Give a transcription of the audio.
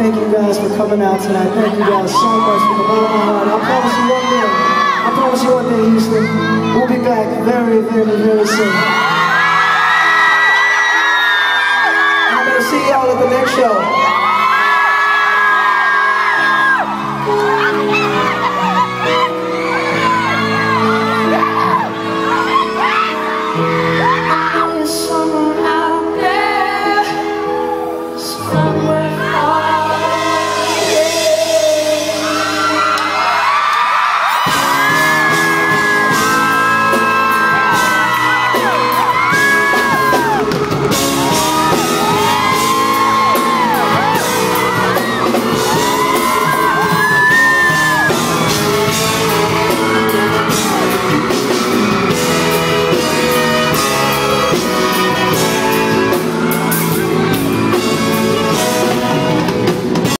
Thank you guys for coming out tonight. Thank you guys so much from the bottom of my heart. I promise you one thing. I promise you one thing, Houston. We'll be back very, very, very soon.